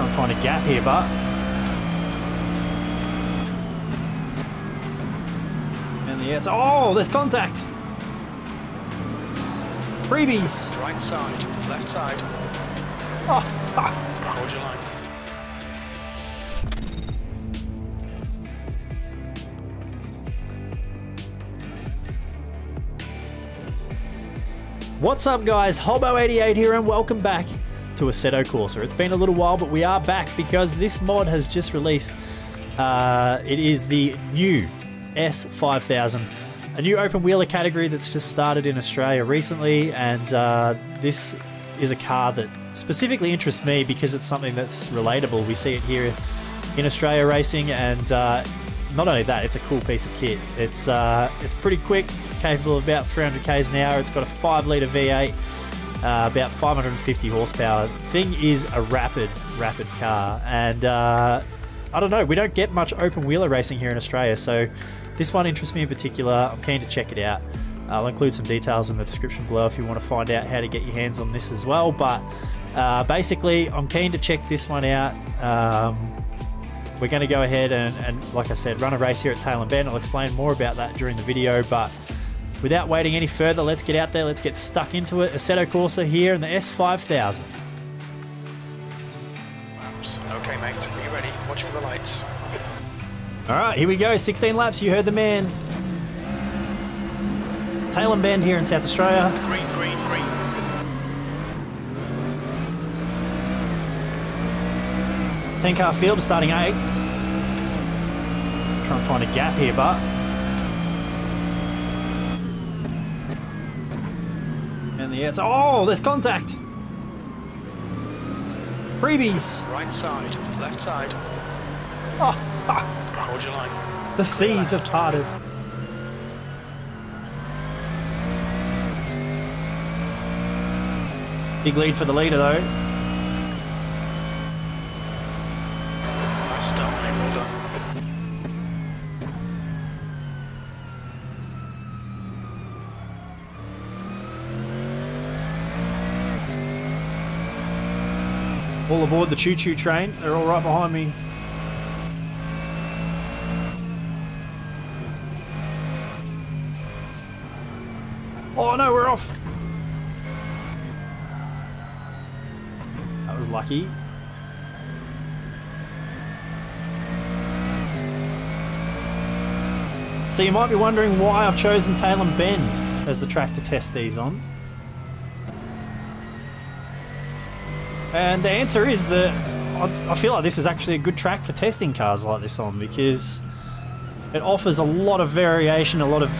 And find a gap here, but and the outside. Oh, there's contact. Freebies. Right side, left side. Oh, ah. Hold your line. What's up, guys? Hobbo88 here, and welcome back to Assetto Corsa. It's been a little while, but we are back because this mod has just released. Uh, it is the new S5000, a new open wheeler category that's just started in Australia recently, and uh, this is a car that specifically interests me because it's something that's relatable. We see it here in Australia racing, and uh, not only that, it's a cool piece of kit. It's uh, it's pretty quick, capable of about 300 k's an hour. It's got a five litre V8, uh, about 550 horsepower. Thing is a rapid, rapid car, and uh, I don't know. We don't get much open wheeler racing here in Australia, so this one interests me in particular. I'm keen to check it out. I'll include some details in the description below if you want to find out how to get your hands on this as well. But uh, basically, I'm keen to check this one out. Um, we're going to go ahead and, and, like I said, run a race here at Tailem Bend. I'll explain more about that during the video, but without waiting any further, let's get out there, let's get stuck into it. Assetto Corsa here in the S5000. Okay, mate. Are you ready? Watch for the lights. All right, here we go. 16 laps. You heard the man. Tailem Bend here in South Australia. Green, green, green. 10 car field starting 8th. Trying to find a gap here, but. And the outside. Oh, there's contact! Freebies! Right side, left side. Oh, ah, Hold your line. the seas have parted. Big lead for the leader, though. Nice start, mate. Well done. All aboard the choo-choo train. They're all right behind me. Oh no, we're off. That was lucky. So you might be wondering why I've chosen Tailem Bend as the track to test these on. And the answer is that I, I feel like this is actually a good track for testing cars like this on because it offers a lot of variation, a lot of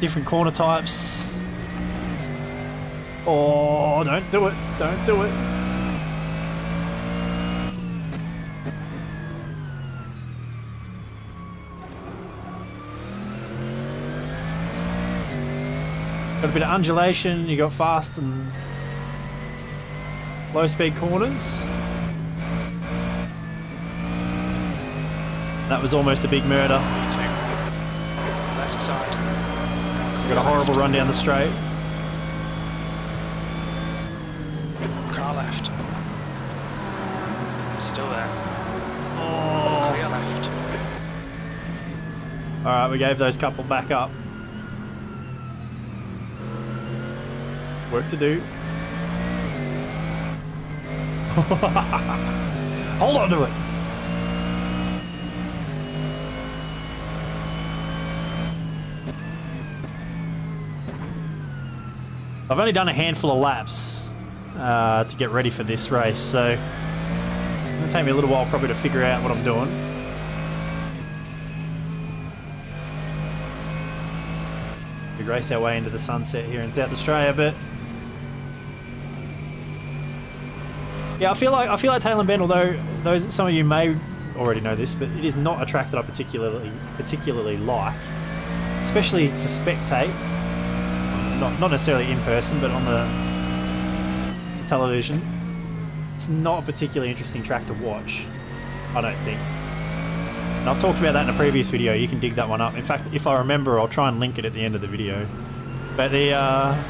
different corner types. Oh, don't do it. Don't do it. Got a bit of undulation, you got fast and low speed corners. That was almost a big murder. Left side. Got a horrible run down the straight. Car left. Still there. Oh. Clear left. Alright, we gave those couple back up. Work to do. Hold on to it. I've only done a handful of laps uh, to get ready for this race, so to take me a little while probably to figure out what I'm doing. We race our way into the sunset here in South Australia, but yeah, I feel like I feel like Tailem Bend, although those some of you may already know this, but it is not a track that I particularly particularly like, especially to spectate. Not not necessarily in person, but on the television. It's not a particularly interesting track to watch. I don't think. And I've talked about that in a previous video. You can dig that one up. In fact, if I remember, I'll try and link it at the end of the video. But the uh,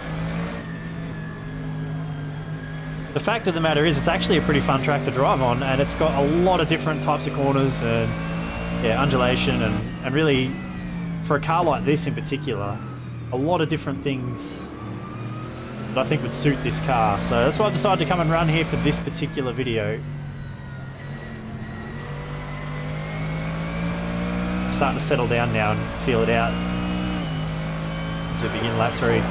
the fact of the matter is, it's actually a pretty fun track to drive on, and it's got a lot of different types of corners and yeah, undulation, and, and really, for a car like this in particular, a lot of different things that I think would suit this car. So that's why I decided to come and run here for this particular video. starting to settle down now and feel it out as we begin lap three.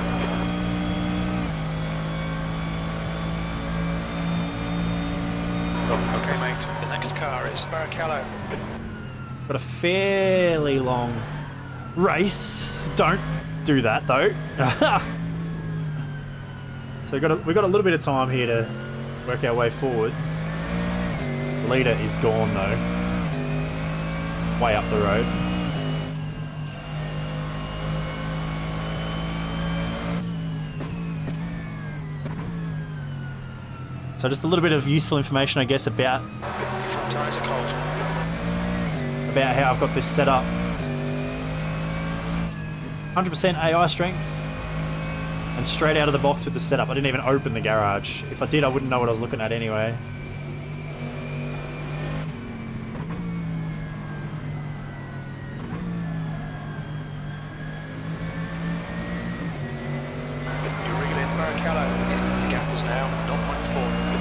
Okay, mate. The next Barrichello. Got a fairly long race. Don't do that though. so we got a, we got a little bit of time here to work our way forward. The leader is gone though. Way up the road. So just a little bit of useful information, I guess, about About how I've got this set up. 100% AI strength and straight out of the box with the setup. I didn't even open the garage. If I did, I wouldn't know what I was looking at anyway. You're reeling Barrichello. The gap is now 0.4.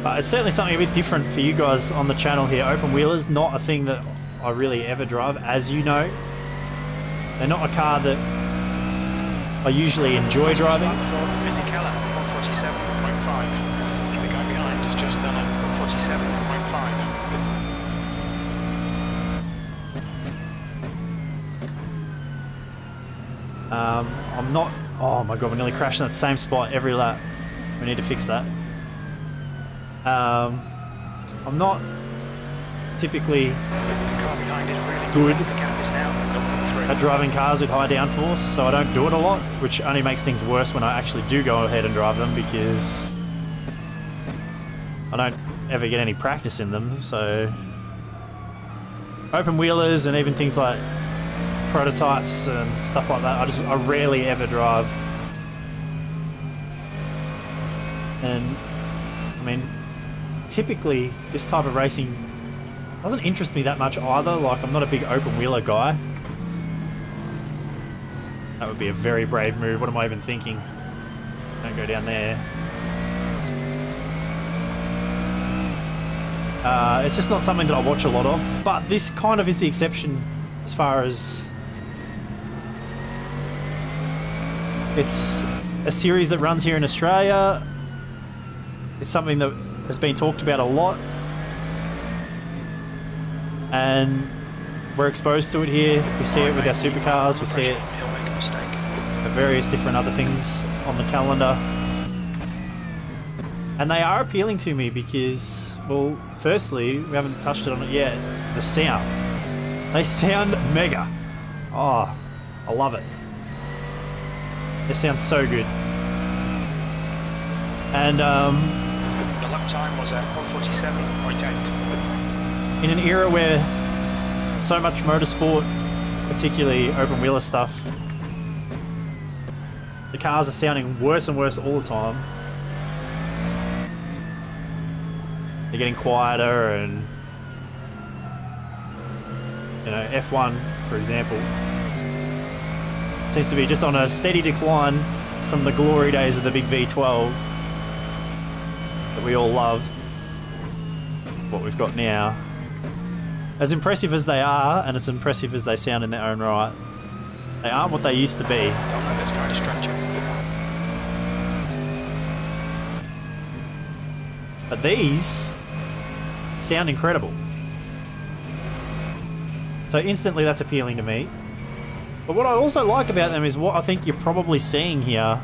But it's certainly something a bit different for you guys on the channel here. Open wheelers, not a thing that I really ever drive, as you know. They're not a car that I usually enjoy driving. Busy Keller, 147.5. The guy behind has just done a 147.5. Um, I'm not. Oh my god, we're nearly crashing that same spot every lap. We need to fix that. Um, I'm not typically Good. The gap is now 0.3. at driving cars with high downforce, so I don't do it a lot, which only makes things worse when I actually do go ahead and drive them because I don't ever get any practice in them. So open wheelers and even things like prototypes and stuff like that, I just I rarely ever drive. And I mean, typically this type of racing doesn't interest me that much either. Like I'm not a big open wheeler guy. That would be a very brave move. What am I even thinking? Don't go down there. Uh, it's just not something that I watch a lot of. But this kind of is the exception as far as it's a series that runs here in Australia. It's something that has been talked about a lot. And we're exposed to it here. We see it with our supercars. We see it for various different other things on the calendar. And they are appealing to me because, well, firstly, we haven't touched it on it yet, the sound. They sound mega. Oh, I love it. They sound so good. And um, time was at 147.8. in an era where so much motorsport, particularly open wheeler stuff, the cars are sounding worse and worse all the time. They're getting quieter and you know, F1 for example seems to be just on a steady decline from the glory days of the big V12 that we all love. What we've got now. As impressive as they are, and as impressive as they sound in their own right, they aren't what they used to be. Don't let this guy distract you. But these sound incredible. So instantly that's appealing to me. But what I also like about them is what I think you're probably seeing here.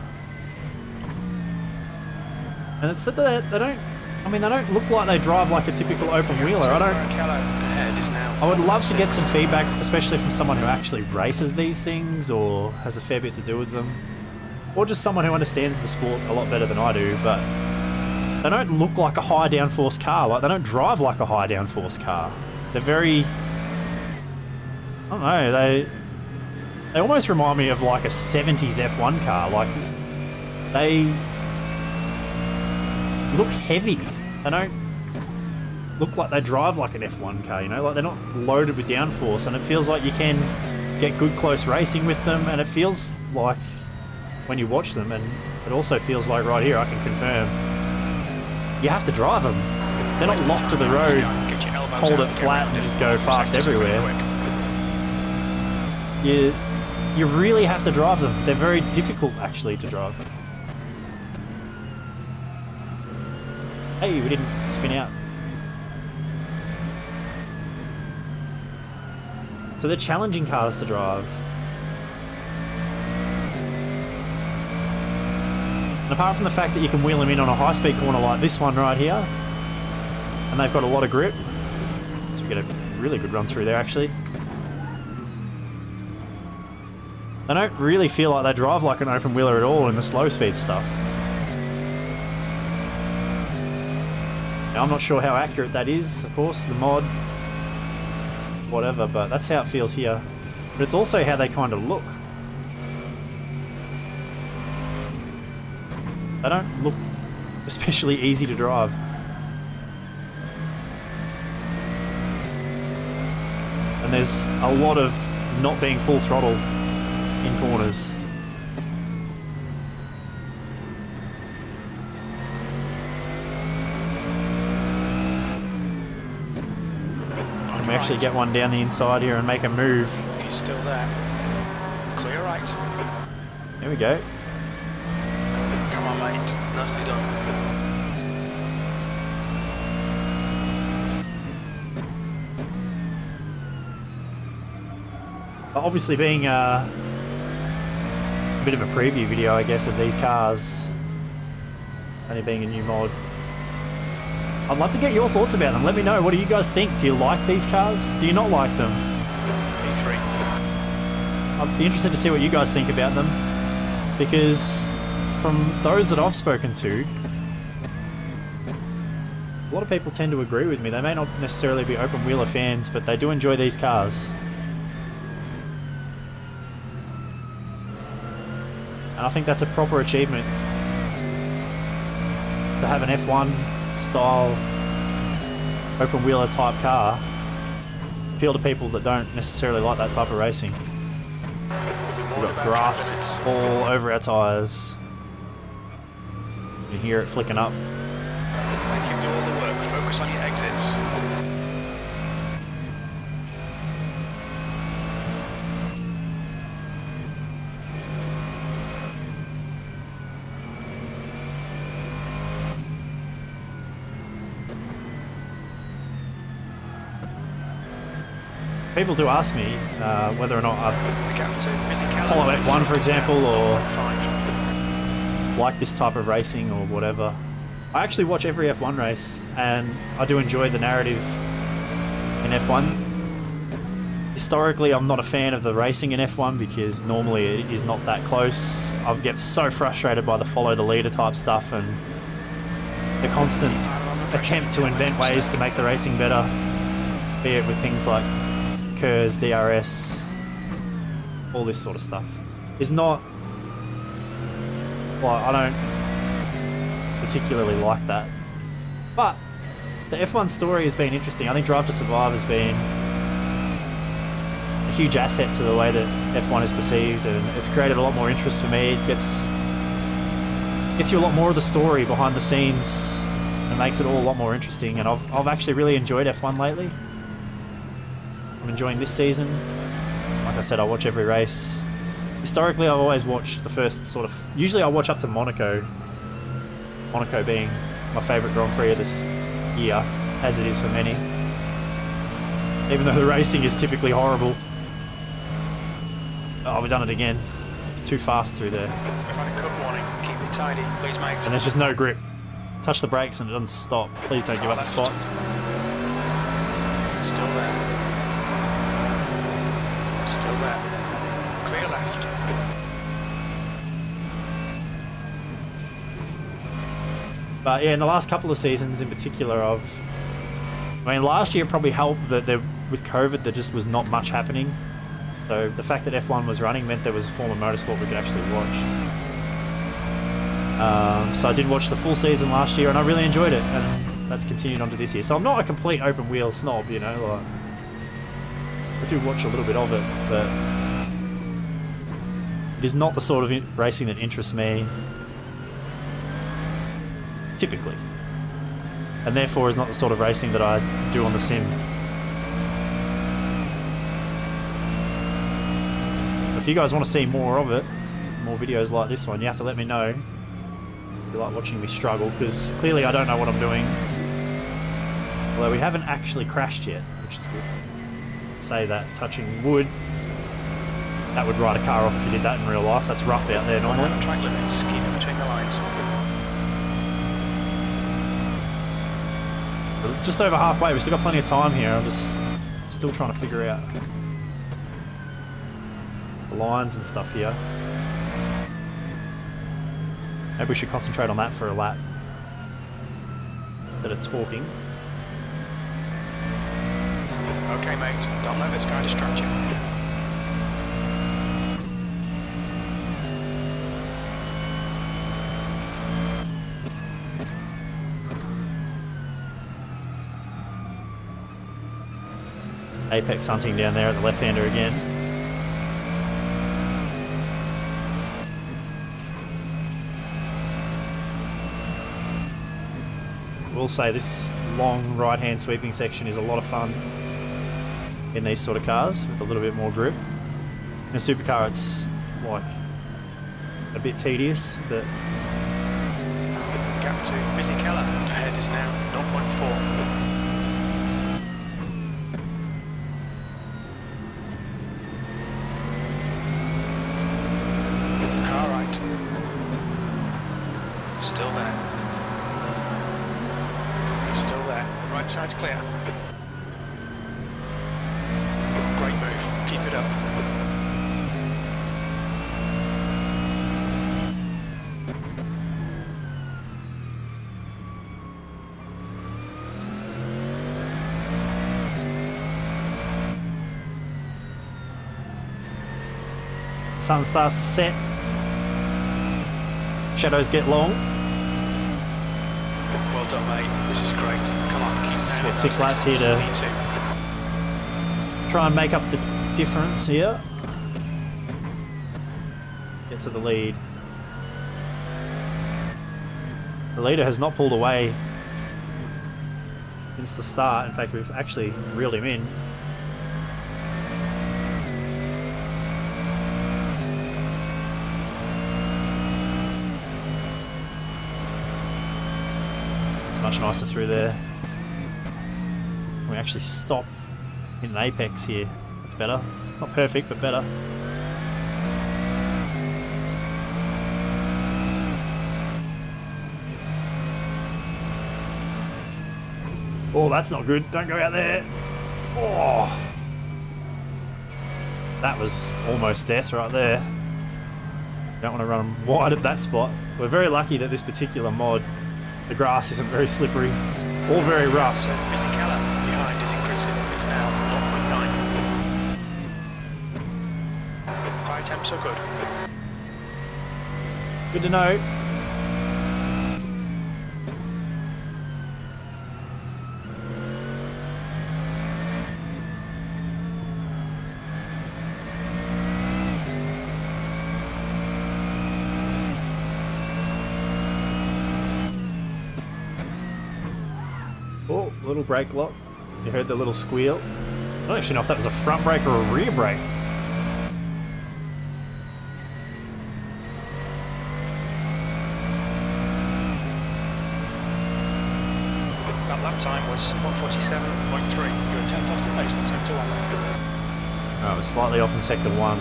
And it's that they, they don't I mean, they don't look like they drive like a typical open wheeler. I don't. I would love to get some feedback, especially from someone who actually races these things or has a fair bit to do with them, or just someone who understands the sport a lot better than I do. But they don't look like a high downforce car. Like they don't drive like a high downforce car. They're very. I don't know. They they almost remind me of like a '70s F1 car. Like they look heavy. They don't look like they drive like an F1 car, you know? Like they're not loaded with downforce, and it feels like you can get good close racing with them, and it feels like when you watch them, and it also feels like right here, I can confirm, you have to drive them. They're not locked to the road, hold it flat and just go fast everywhere. You, you really have to drive them. They're very difficult, actually, to drive. Hey, we didn't spin out. So they're challenging cars to drive. And apart from the fact that you can wheel them in on a high-speed corner like this one right here, and they've got a lot of grip, so we get a really good run through there actually. They don't really feel like they drive like an open wheeler at all in the slow speed stuff. Now, I'm not sure how accurate that is, of course, the mod, whatever, but that's how it feels here. But it's also how they kind of look. They don't look especially easy to drive. And there's a lot of not being full throttle in corners. Actually get one down the inside here and make a move. He's still there. Clear right. There we go. Come on, mate. Nicely done. Obviously, being uh, a bit of a preview video, I guess, of these cars, only being a new mod. I'd love to get your thoughts about them. Let me know. What do you guys think? Do you like these cars? Do you not like them? P3. I'd be interested to see what you guys think about them because from those that I've spoken to, a lot of people tend to agree with me. They may not necessarily be open wheeler fans, but they do enjoy these cars. And I think that's a proper achievement to have an F1 style open wheeler type car appeal to people that don't necessarily like that type of racing. We've got grass all over our tyres. You hear it flicking up. People do ask me uh, whether or not I follow F1, for example, or like this type of racing or whatever. I actually watch every F1 race, and I do enjoy the narrative in F1. Historically, I'm not a fan of the racing in F1 because normally it is not that close. I get so frustrated by the follow the leader type stuff and the constant attempt to invent ways to make the racing better, be it with things like KERS, DRS, all this sort of stuff. Is not well, I don't particularly like that. But the F1 story has been interesting. I think Drive to Survive has been a huge asset to the way that F1 is perceived, and it's created a lot more interest for me. It gets gets you a lot more of the story behind the scenes, and makes it all a lot more interesting. And I've I've actually really enjoyed F1 lately. I'm enjoying this season. Like I said, I watch every race. Historically, I've always watched the first sort of. Usually, I watch up to Monaco. Monaco being my favourite Grand Prix of this year, as it is for many. Even though the racing is typically horrible. Oh, we've done it again. Too fast through there. We've had a cut warning. Keep it tidy, please, mate. And there's just no grip. touch the brakes and it doesn't stop. Please don't give up the spot. Still there. Clear left. But yeah, in the last couple of seasons in particular, I've. I mean, last year probably helped that there, with COVID, there just was not much happening. So the fact that F1 was running meant there was a form of motorsport we could actually watch. Um, so I did watch the full season last year, and I really enjoyed it, and that's continued on to this year. So I'm not a complete open wheel snob, you know. Like do watch a little bit of it, but it is not the sort of racing that interests me typically. And therefore is not the sort of racing that I do on the sim. If you guys want to see more of it, more videos like this one, you have to let me know. If you like watching me struggle, because clearly I don't know what I'm doing. Although we haven't actually crashed yet, which is good. Say that touching wood. That would ride a car off if you did that in real life. That's rough out there normally. Track limits. Keep in between the lines. Just over halfway. We've still got plenty of time here. I'm just still trying to figure out the lines and stuff here. Maybe we should concentrate on that for a lap instead of talking. Okay, mate. Don't let this guy distract you. Apex hunting down there at the left-hander again. We'll say this long right-hand sweeping section is a lot of fun in these sort of cars with a little bit more grip. In a supercar it's like a bit tedious, but Gap to Busy Keller. Ahead is now 0.4. Car right. Still there. Still there. Right side's clear. Great move. Keep it up. Sun starts to set. Shadows get long. Well done, mate. This is great. Come on. It's, what, six laps here to- Try and make up the difference here. Get to the lead. The leader has not pulled away since the start. In fact, we've actually reeled him in. Much nicer through there. We actually stop in an apex here. That's better. Not perfect, but better. Oh, that's not good. Don't go out there. Oh. That was almost death right there. Don't want to run wide at that spot. We're very lucky that this particular mod, the grass isn't very slippery or very rough. So Busy Keller behind is increasing. It's now 0.9. Tyre temps are good. Good to know. Oh, little brake lock. You heard the little squeal. I don't actually know if that was a front brake or a rear brake. That lap time was 147.3. You're tenth off the pace in sector one. Oh, it was slightly off in sector one.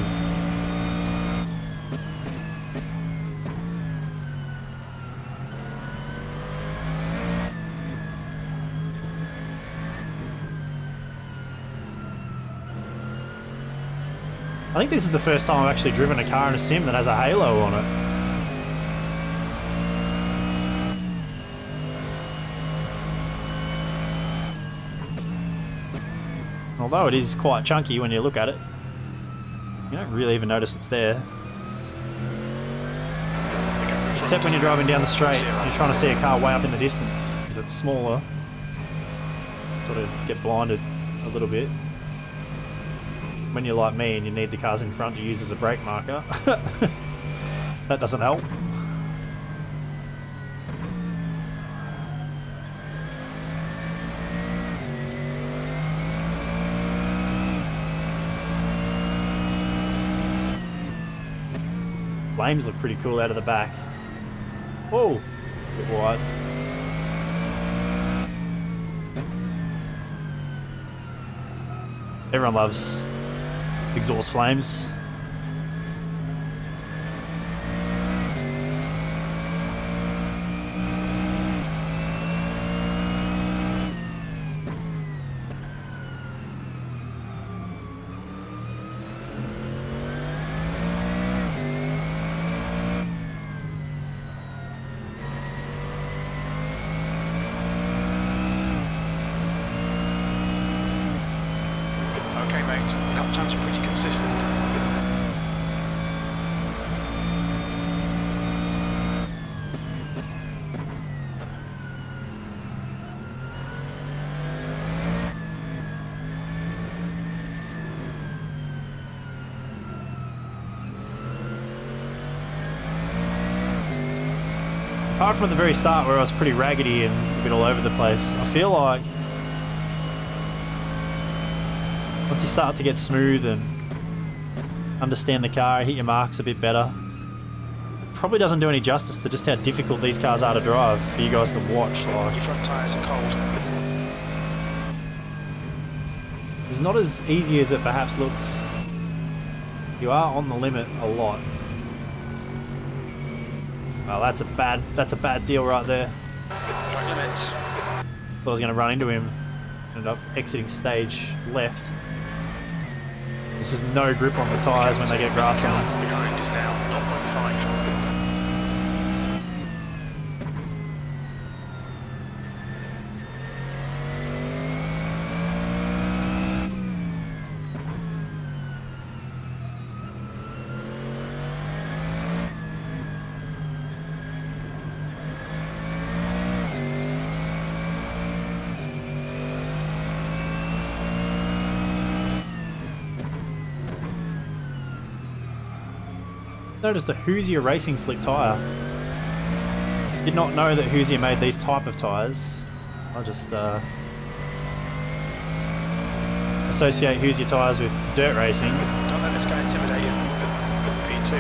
I think this is the first time I've actually driven a car in a sim that has a halo on it. Although it is quite chunky when you look at it, you don't really even notice it's there. Except when you're driving down the straight and you're trying to see a car way up in the distance because it's smaller. Sort of get blinded a little bit. When you're like me and you need the cars in front to use as a brake marker, that doesn't help. Flames look pretty cool out of the back. Whoa, bit wide. Everyone loves exhaust flames. Okay, mate. Lap times are pretty consistent. Apart from at the very start where I was pretty raggedy and a bit all over the place, I feel like once you start to get smooth and understand the car, hit your marks a bit better, it probably doesn't do any justice to just how difficult these cars are to drive for you guys to watch. Like, Your front tyres are cold. it's not as easy as it perhaps looks. You are on the limit a lot. Well, that's a bad that's a bad deal right there. Thought I was going to run into him. Ended up exiting stage left. There's just no grip on the tyres when they get grass on them. Behind is now 0.5. Noticed a Hoosier Racing slick tyre. Did not know that Hoosier made these type of tyres. I just uh, associate Hoosier tyres with dirt racing. Don't let this guy intimidate you. P2.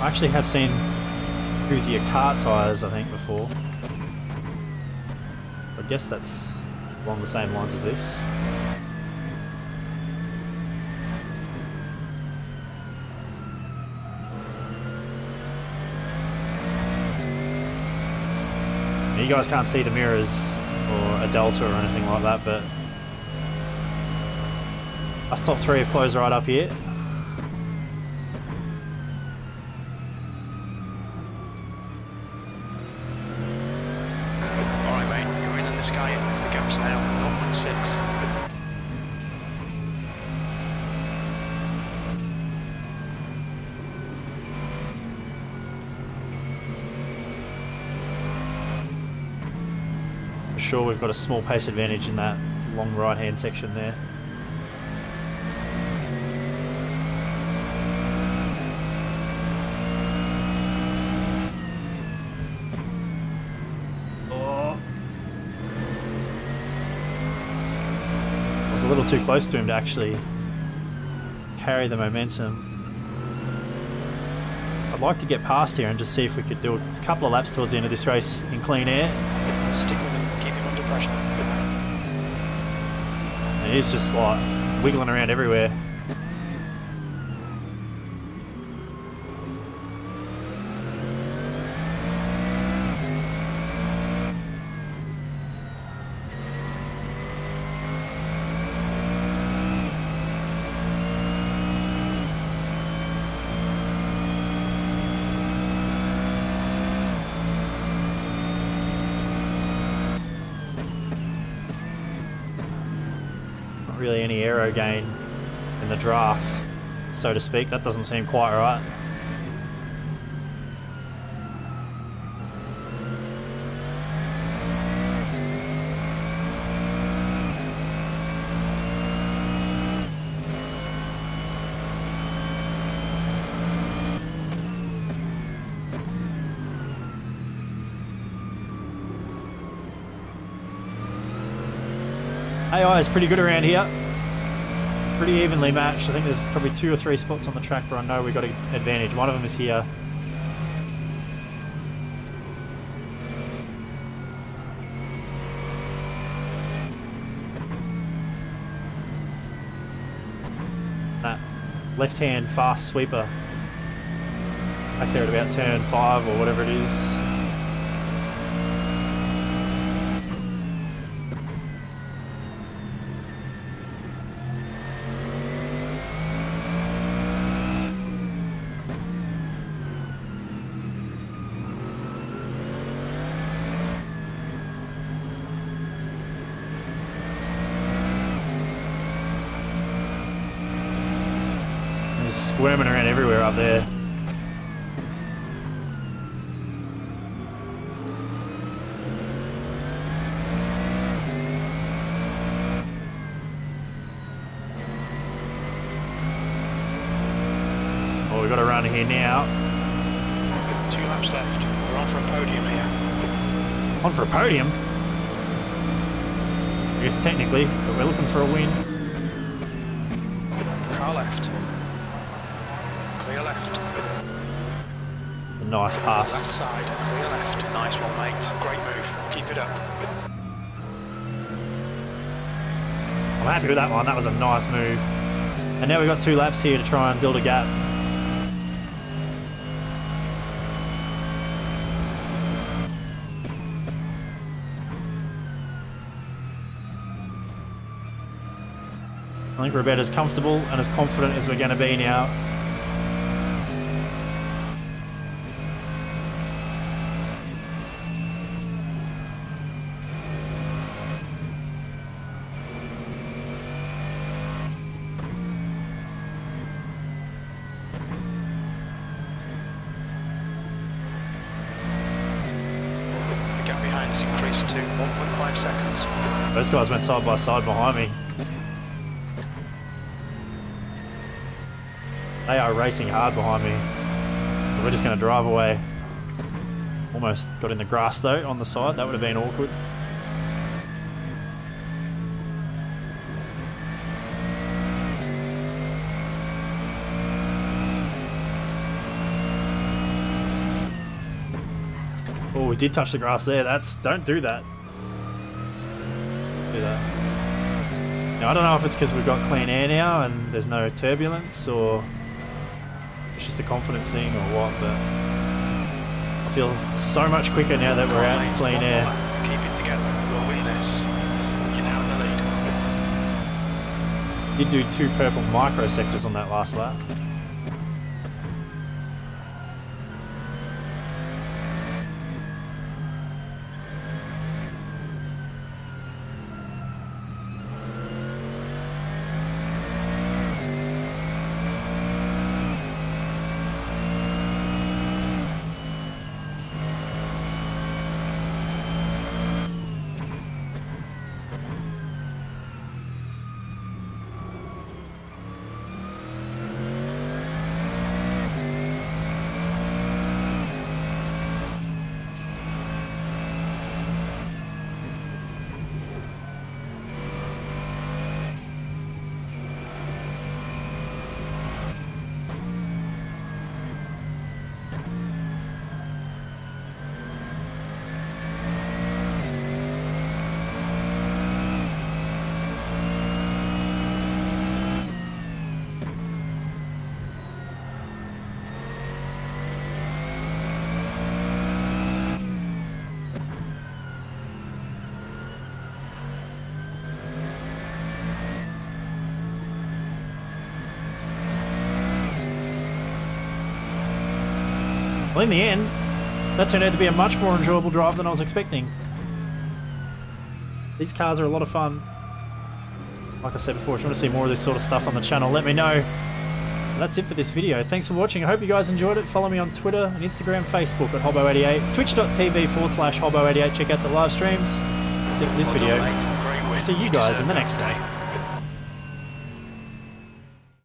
I actually have seen Hoosier car tyres, I think, before. I guess that's along the same lines as this. You guys can't see the mirrors or a delta or anything like that, but us top three have closed right up here. Alright, mate. You're in on this guy. The gap's now 0.6. sure, we've got a small pace advantage in that long right hand section there. Oh. I was a little too close to him to actually carry the momentum. I'd like to get past here and just see if we could do a couple of laps towards the end of this race in clean air. He's just like wiggling around everywhere. Really any aero gain in the draft, so to speak. That doesn't seem quite right. Is pretty good around here. Pretty evenly matched. I think there's probably two or three spots on the track where I know we've got an advantage. One of them is here. That left-hand fast sweeper back there at about turn five or whatever it is. He's squirming up there. Oh, we've got a run here now. Two laps left. We're on for a podium here. On for a podium. I guess technically, but we're looking for a win. Car left. Left. A nice pass. Left side. Clear left. Nice one, mate. Great move. Keep it up. I'm happy with that one. That was a nice move. And now we've got two laps here to try and build a gap. I think we're about as comfortable and as confident as we're going to be now. Increased to 1.5 seconds. Those guys went side by side behind me. They are racing hard behind me. We're just going to drive away. Almost got in the grass though on the side. That would have been awkward. We did touch the grass there. That's don't do that. Do that. Now I don't know if it's because we've got clean air now and there's no turbulence, or it's just a confidence thing, or what. But I feel so much quicker now that we're out in clean air. Keep it together. We'll win this. You're now in the lead. Did do two purple micro sectors on that last lap. Well, in the end, that turned out to be a much more enjoyable drive than I was expecting. These cars are a lot of fun. like I said before, if you want to see more of this sort of stuff on the channel, let me know. That's it for this video. Thanks for watching. I hope you guys enjoyed it. Follow me on Twitter and Instagram, Facebook at Hobbo88, twitch.tv forward slash Hobbo88. Check out the live streams. That's it for this video. See you guys in the next one.